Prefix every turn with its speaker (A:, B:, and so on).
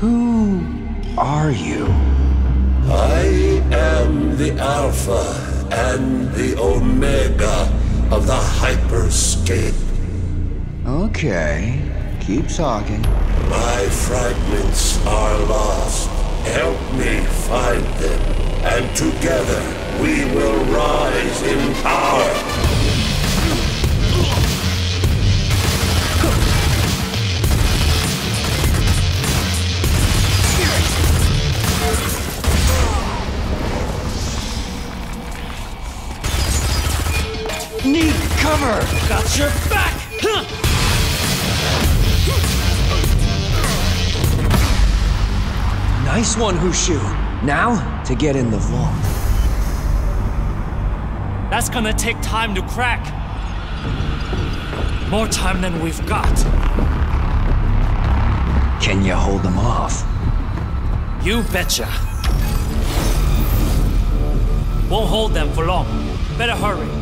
A: Who are you?
B: I am the Alpha and the Omega of the Hyperscape.
A: Okay, keep talking.
B: My fragments are lost. Help me find them, and together we will rise in power.
A: Need cover!
C: Got your back! Huh.
A: Nice one, Hushu. Now, to get in the vault.
C: That's gonna take time to crack. More time than we've got.
A: Can you hold them off?
C: You betcha. Won't hold them for long. Better hurry.